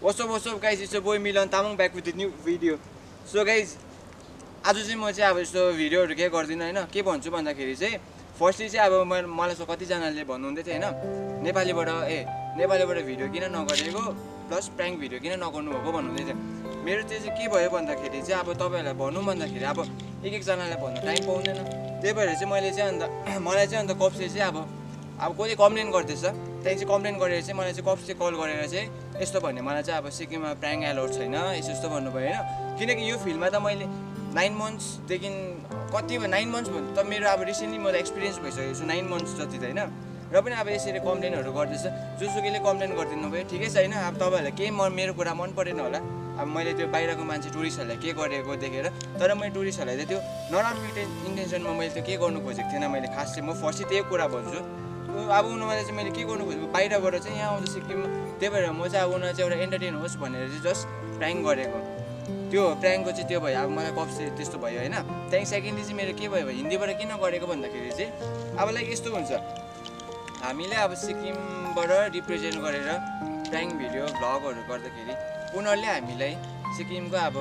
Guys? It's your boy Milan Tamang back with a new video. So guys, आज चाहिँ म चाहिँ अब यस्तो भिडियोहरू केही गर्दिनँ होइन? के भन्छु भन्दाखेरि चाहिँ फर्स्टली चाहिँ अब मलाई चाहिँ कतिजनाले भन्नुहुँदै थियो होइन? नेपालीबाट ए नेपालीबाट भिडियो किन नगरेको प्लस प्र्याङ्क भिडियो किन नगर्नु भएको भन्नुहुँदै थियो मेरो त्यो चाहिँ के भयो भन्दाखेरि चाहिँ अब तपाईँहरूलाई भनौँ भन्दाखेरि अब एक एकजनालाई भन्नु टाइम पाउँदैन। त्यही भएर चाहिँ मैले चाहिँ अन्त मलाई चाहिँ अन्त कप्सले चाहिँ अब अब कसले कम्प्लेन गर्दैछ। त्यहाँदेखि चाहिँ कम्प्लेन गरेर चाहिँ मलाई चाहिँ कप्सले कल गरेर चाहिँ यस्तो भन्यो। मलाई चाहिँ अब सिक्किममा प्र्याङ्क एलाउड छैन यस्तो यस्तो भन्नुभयो होइन। किनकि यो फिल्डमा त मैले नाइन मन्थ्सदेखि कति नाइन मन्थ्स भन्नु त मेरो अब रिसेन्टली मलाई एक्सपिरियन्स भइसकेको छु नाइन मन्थ्स जति त होइन। र पनि अब यसरी कम्प्लेनहरू गर्दैछ। जोसुकैले कम्प्लेन गरिदिनु भयो ठिकै छ होइन अब तपाईँहरूलाई केही म मेरो कुरा मन परेन होला। अब मैले त्यो बाहिरको मान्छे टुरिस्टहरूलाई के गरेको देखेर तर मैले टुरिस्टहरूलाई चाहिँ त्यो नराम्रो इन्टेन इन्टेन्सनमा मैले त्यो के गर्नु खोजेको थिएन मैले। खास चाहिँ म फर्स्ट चाहिँ त्यही कुरा भन्छु। अब उनीहरूलाई चाहिँ मैले के गर्नु खोजेको बाहिरबाट चाहिँ यहाँ आउँछ सिक्किममा त्यही भएर म चाहिँ अब उनीहरू चाहिँ एउटा एन्टरटेन होस् भनेर चाहिँ जस्ट प्र्याङ्क गरेको। त्यो प्र्याङ्कको चाहिँ त्यो भयो अब मलाई कप्स त्यस्तो भयो होइन। त्यहाँदेखि सेकेन्डली चाहिँ मेरो के भयो भने हिन्दीबाट किन गरेको भन्दाखेरि चाहिँ अब लाइक यस्तो हुन्छ। हामीले अब सिक्किमबाट रिप्रेजेन्ट गरेर प्र्याङ्क भिडियो भ्लगहरू गर्दाखेरि उनीहरूले हामीलाई सिक्किमको अब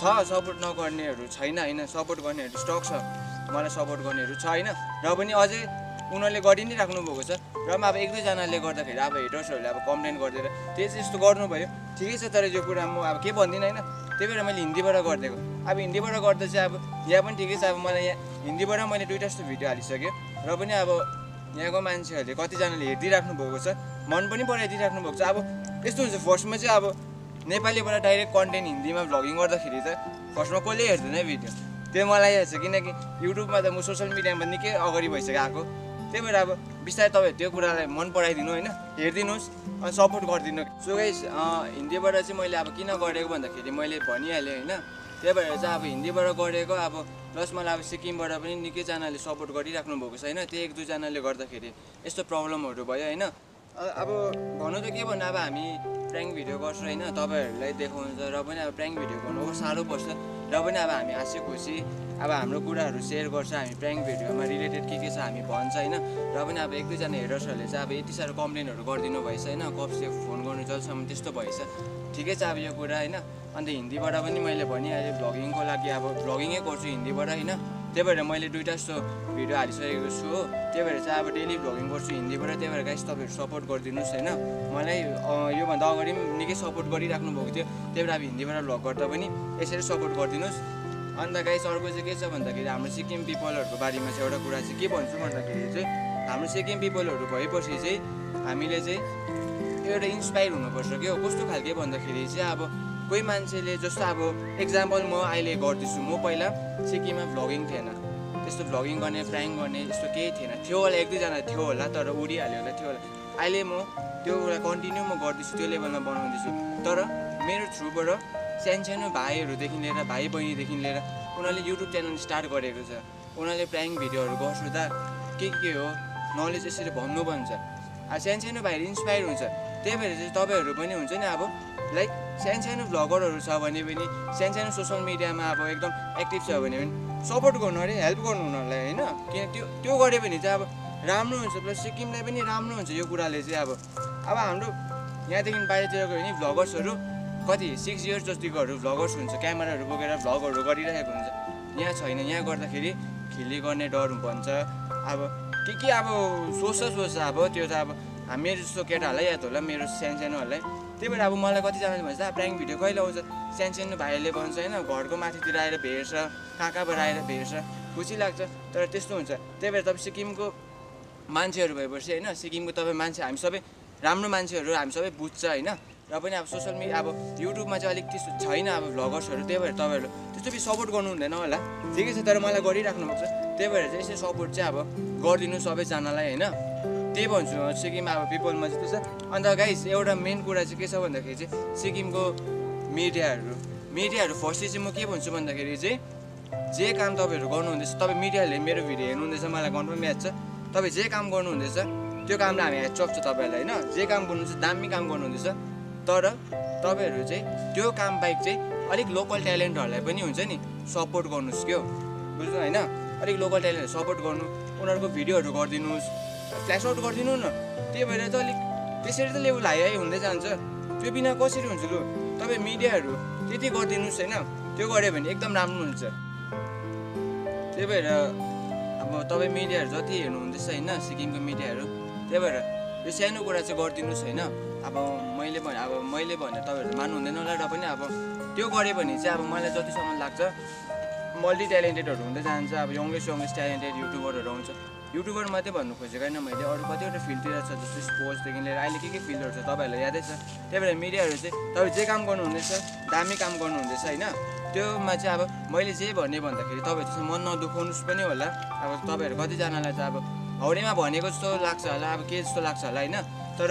छ सपोर्ट नगर्नेहरू छैन होइन। सपोर्ट गर्नेहरू स्टक छ। मलाई सपोर्ट गर्नेहरू छ होइन र पनि अझै उनीहरूले गरि नै राख्नु भएको छ। र पनि अब एक दुईजनाले गर्दाखेरि अब हेटर्सहरूले अब कम्प्लेन गरिदिएर त्यो चाहिँ यस्तो गर्नुभयो। ठिकै छ तर यो कुरा म अब के भन्दिनँ होइन त्यही भएर मैले हिन्दीबाट गरिदिएको। अब हिन्दीबाट गर्दा चाहिँ अब यहाँ पनि ठिकै छ अब मलाई यहाँ हिन्दीबाट मैले दुइटा जस्तो भिडियो हालिसकेँ र पनि अब यहाँको मान्छेहरूले कतिजनाले हेरिदिइराख्नु भएको छ मन पनि पराइदिइराख्नु भएको छ। अब यस्तो हुन्छ फर्स्टमा चाहिँ अब नेपालीबाट डाइरेक्ट कन्टेन्ट हिन्दीमा भ्लगिङ गर्दाखेरि त फर्स्टमा कसले हेर्दैन भिडियो? त्यो मलाई याद छ किनकि युट्युबमा त म सोसियल मिडियामा निकै अगाडि भइसक्यो आएको। त्यही भएर अब बिस्तारै तपाईँहरू त्यो कुरालाई मन पराइदिनु होइन हेरिदिनुहोस् अनि सपोर्ट गरिदिनु। सो गाइस हिन्दीबाट चाहिँ मैले अब किन गरेको भन्दाखेरि मैले भनिहालेँ होइन त्यही भएर चाहिँ अब हिन्दीबाट गरेको अब प्लस मलाई अब सिक्किमबाट पनि निकैजनाले सपोर्ट गरिराख्नु भएको छ होइन त्यो एक दुईजनाले गर्दाखेरि यस्तो प्रब्लमहरू भयो होइन। अब भन्नु त के भन्नु अब हामी प्र्याङ्क भिडियो गर्छौँ होइन तपाईँहरूलाई देखाउँछ र पनि अब प्र्याङ्क भिडियो गर्नु साह्रो पर्छ र पनि अब हामी हाँसी खुसी अब हाम्रो कुराहरू सेयर गर्छ हामी प्र्याङ्क भिडियोमा रिलेटेड के के छ हामी भन्छ होइन? र पनि अब एक दुईजना हेडर्सहरूले चाहिँ अब यति साह्रो कम्प्लेनहरू गरिदिनु भएछ होइन? कप्सले फोन गर्नु जलसम्म त्यस्तो भएछ। ठिकै छ अब यो कुरा होइन? अन्त हिन्दीबाट पनि मैले भनिहालेँ भ्लगिङको लागि अब भ्लगिङै गर्छु हिन्दीबाट होइन? त्यही भएर मैले दुइटा जस्तो भिडियो हालिसकेको छु हो। त्यही भएर चाहिँ अब डेली भ्लगिङ गर्छु हिन्दीबाट त्यही भएर गाइस तपाईँहरू सपोर्ट गरिदिनुहोस् होइन? मलाई योभन्दा अगाडि पनि निकै सपोर्ट गरिराख्नु भएको थियो। त्यही भएर अब हिन्दीबाट भ्लग गर्दा पनि यसरी सपोर्ट गरिदिनुहोस्। अन्त गाइस अर्को चाहिँ के छ भन्दाखेरि हाम्रो सिक्किम पिपलहरूको बारेमा चाहिँ एउटा कुरा चाहिँ के भन्छु भन्दाखेरि चाहिँ हाम्रो सिक्किम पिपलहरू भएपछि चाहिँ हामीले चाहिँ एउटा इन्सपायर हुनुपर्छ क्या हो? कस्तो खालके भन्दाखेरि चाहिँ अब कोही मान्छेले जस्तो अब एक्जाम्पल म अहिले गर्दैछु। म पहिला सिक्किममा भ्लगिङ थिएन। त्यस्तो भ्लगिङ गर्ने प्र्याङ्क गर्ने यस्तो केही थिएन। थियो होला एक दुईजना थियो होला तर उडिहाल्यो होला थियो होला। अहिले म त्यो कुरा कन्टिन्यू म गर्दैछु त्यो लेभलमा बनाउँदैछु। तर मेरो थ्रुबाट सानसानो भाइहरूदेखि लिएर भाइ बहिनीदेखि लिएर उनीहरूले युट्युब च्यानल स्टार्ट गरेको छ। उनीहरूले प्र्याङ्क भिडियोहरू गर्छु त के के हो? नलेज यसरी भन्नु भन्छ। अब सानसानो भाइहरू इन्सपायर हुन्छ। त्यही भएर चाहिँ तपाईँहरू पनि हुन्छ नि अब लाइक सानसानो भ्लगरहरू छ भने पनि सानसानो सोसियल मिडियामा अब एकदम एक्टिभ छ भने पनि सपोर्ट गर्नु अरे हेल्प गर्नु उनीहरूलाई होइन? किन त्यो त्यो गऱ्यो भने चाहिँ अब राम्रो हुन्छ। प्लस सिक्किमलाई पनि राम्रो हुन्छ यो कुराले चाहिँ अब। अब हाम्रो यहाँदेखि बाहिरतिर गयो भने भ्लगर्सहरू कति सिक्स इयर्स जतिकोहरू भ्लगर्स हुन्छ क्यामेराहरू बोकेर भ्लगहरू गरिरहेको हुन्छ। यहाँ छैन यहाँ गर्दाखेरि खिल्ली गर्ने डर भन्छ अब के के अब सोच्छ सोच्छ अब त्यो त अब मेरो जस्तो केटाहरूलाई याद होला मेरो सानसानोहरूलाई त्यही भएर अब मलाई कतिजनाले भन्छ प्र्याङ्क भिडियो कहिले आउँछ? सानसानो भाइहरूले भन्छ होइन घरको माथितिर आएर भेट्छ कहाँ कहाँबाट आएर भेट्छ खुसी लाग्छ। तर त्यस्तो हुन्छ। त्यही भएर तपाईँ सिक्किमको मान्छेहरू भएपछि होइन सिक्किमको तपाईँ मान्छे हामी सबै राम्रो मान्छेहरू हामी सबै बुझ्छ होइन। र पनि अब सोसियल मिडिया अब युट्युबमा चाहिँ अलिक त्यस्तो छैन अब भ्लगर्सहरू त्यही भएर तपाईँहरू त्यस्तो बेसी सपोर्ट गर्नु हुँदैन होला। ठिकै छ तर मलाई गरिराख्नु त्यही भएर चाहिँ यसरी सपोर्ट चाहिँ अब गरिदिनु सबैजनालाई होइन? त्यही भन्छु म सिक्किम अब पिपलमा चाहिँ त्यस्तो छ। अन्त गाइस एउटा मेन कुरा चाहिँ के छ भन्दाखेरि चाहिँ सिक्किमको मिडियाहरू मिडियाहरू फर्स्टली चाहिँ म के भन्छु भन्दाखेरि चाहिँ जे काम तपाईँहरू गर्नुहुँदैछ तपाईँ मिडियाहरूले मेरो भिडियो हेर्नुहुँदैछ मलाई कन्फर्म याद छ। तपाईँ जे काम गर्नुहुँदैछ त्यो कामलाई हामी हेड छ तपाईँहरूलाई होइन? जे काम गर्नुहुन्छ दामी काम गर्नुहुँदैछ। तर तपाईँहरू चाहिँ त्यो काम बाहेक चाहिँ अलिक लोकल ट्यालेन्टहरूलाई पनि हुन्छ नि सपोर्ट गर्नुहोस् क्या? बुझ्नु होइन? अलिक लोकल ट्यालेन्टहरू सपोर्ट गर्नु उनीहरूको भिडियोहरू गरिदिनुहोस् फ्ल्यास आउट गरिदिनु न। त्यही भएर त अलिक त्यसरी त लेभल हाई हाई हुँदै जान्छ। त्यो बिना कसरी हुन्छ लु? तपाईँ मिडियाहरू त्यति गरिदिनुहोस् होइन। त्यो गऱ्यो भने एकदम राम्रो हुन्छ। त्यही भएर अब तपाईँ मिडियाहरू जति हेर्नुहुँदैछ होइन सिक्किमको मिडियाहरू त्यही भएर यो सानो कुरा चाहिँ गरिदिनुहोस् होइन। अब मैले भने अब मैले भने तपाईँहरू मान्नुहुँदैन होला र पनि अब त्यो गऱ्यो भने चाहिँ अब मलाई जतिसम्म लाग्छ मल्टी ट्यालेन्टेडहरू हुँदै जान्छ अब यङ्गेस्ट यङ्गेस्ट ट्यालेन्टेड युट्युबरहरू आउँछ युट्युबर मात्रै भन्नु खोजेको होइन मैले अरू कतिवटा फिल्डतिर छ जस्तो स्पोर्ट्सदेखि लिएर अहिले के के फिल्डहरू छ तपाईँहरूलाई यादै छ। त्यही भएर मिडियाहरू चाहिँ तपाईँ जे काम गर्नुहुँदैछ दामी काम गर्नुहुँदैछ होइन। त्योमा चाहिँ अब मैले जे भन्ने भन्दाखेरि तपाईँ त्यसमा मन नदुखाउनुहोस् पनि होला। अब तपाईँहरू कतिजनालाई त अब हौडेमा भनेको जस्तो लाग्छ होला अब के जस्तो लाग्छ होला होइन? तर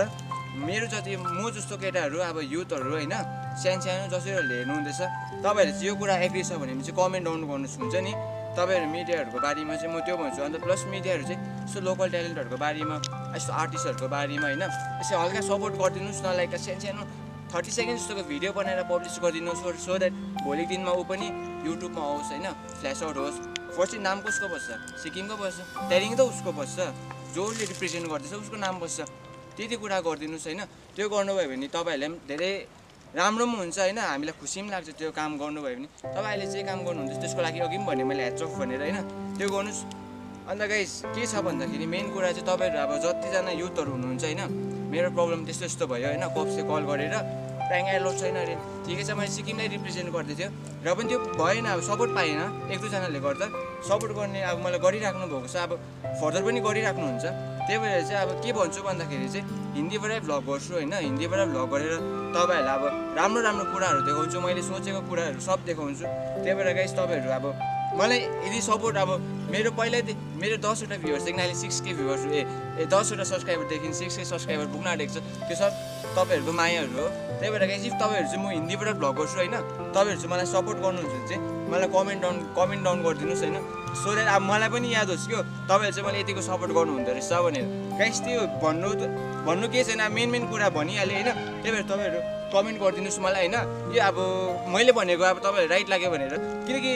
मेरो जति म जस्तो केटाहरू अब युथहरू होइन? सानो सानो जसरीहरूले हेर्नुहुँदैछ तपाईँहरूले चाहिँ यो कुरा एग्री छ भने चाहिँ कमेन्ट डाउन गर्नुहोस् हुन्छ नि? तपाईँहरू मिडियाहरूको बारेमा चाहिँ म त्यो भन्छु। अन्त प्लस मिडियाहरू चाहिँ यस्तो लोकल ट्यालेन्टहरूको बारेमा यस्तो आर्टिस्टहरूको बारेमा होइन? यसो हल्का सपोर्ट गरिदिनुहोस् न लाइक सानो सानो थर्टी सेकेन्ड जस्तोको भिडियो बनाएर पब्लिस गरिदिनुहोस् सो द्याट भोलिको दिनमा ऊ पनि युट्युबमा आओस् होइन? फ्ल्यास आउट होस्। फर्स्ट नाम कसको बस्छ? सिक्किमको बस्छ? त्यहाँदेखि त उसको बस्छ। जसले रिप्रेजेन्ट गर्दैछ उसको नाम बस्छ। त्यति कुरा गरिदिनुहोस् होइन? त्यो गर्नुभयो भने तपाईँहरूले पनि धेरै राम्रो पनि हुन्छ होइन? हामीलाई खुसी पनि लाग्छ त्यो काम गर्नुभयो भने। तपाईँले जे काम गर्नुहुन्छ त्यसको लागि अघि पनि भने मैले ह्याट्स अफ भनेर होइन? त्यो गर्नुहोस्। अन्त गाइस के छ भन्दाखेरि मेन कुरा चाहिँ तपाईँहरू अब जतिजना युथहरू हुनुहुन्छ होइन? मेरो प्रब्लम त्यस्तो यस्तो भयो होइन? कप्सले कल गरेर प्याङ एलो छैन अरे। ठिकै छ मैले सिक्किमलाई रिप्रेजेन्ट गर्दै थियो। र पनि त्यो भएन अब सपोर्ट पाएन एक दुईजनाले गर्दा। सपोर्ट गर्ने अब मलाई गरिराख्नु भएको छ अब फर्दर पनि गरिराख्नुहुन्छ। त्यही भएर चाहिँ अब के भन्छु भन्दाखेरि चाहिँ हिन्दीबाटै भ्लग गर्छु होइन। हिन्दीबाट भ्लग गरेर तपाईँहरूलाई अब राम्रो राम्रो कुराहरू देखाउँछु मैले सोचेको कुराहरू सब देखाउँछु। त्यही भएर गाइस तपाईँहरू अब मलाई यदि सपोर्ट अब मेरो पहिल्यै मेरो दसवटा भ्युवर्सदेखि अहिले सिक्स के भ्युवर्स ए ए दसवटा सब्सक्राइबरदेखि सिक्स के सब्सक्राइबर पुग्न आँटेको छ। त्यो सब तपाईँहरूको मायाहरू हो। त्यही भएर गाइस इफ तपाईँहरू चाहिँ म हिन्दीबाट भ्लग गर्छु होइन तपाईँहरू चाहिँ मलाई सपोर्ट गर्नुहुन्छ भने चाहिँ मलाई कमेन्ट डाउन कमेन्ट डाउन गरिदिनुहोस् होइन। सो द्याट अब मलाई पनि याद होस् क्या तपाईँहरू चाहिँ मलाई यतिको सपोर्ट गर्नुहुँदो रहेछ भनेर। गाइस त्यो भन्नु भन्नु के छैन मेन मेन कुरा भनिहालेँ होइन। त्यही भएर तपाईँहरू कमेन्ट गरिदिनुहोस् मलाई होइन। यो अब मैले भनेको अब तपाईँहरू राइट लाग्यो भनेर। किनकि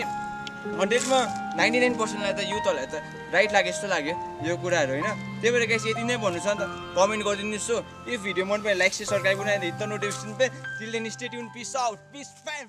हन्ड्रेडमा नाइन्टी नाइन पर्सेन्टलाई त युथहरूलाई त। राइट लागे जस्तो लाग्यो यो कुराहरू होइन? त्यही भएर गाइस यति नै भन्नु छ नि त। कमेन्ट गरिदिनुहोस् हो यो भिडियो मन पऱ्यो लाइक से सब्सक्राइब बनाइदिनु त notification pay till then stay tune peace out peace fam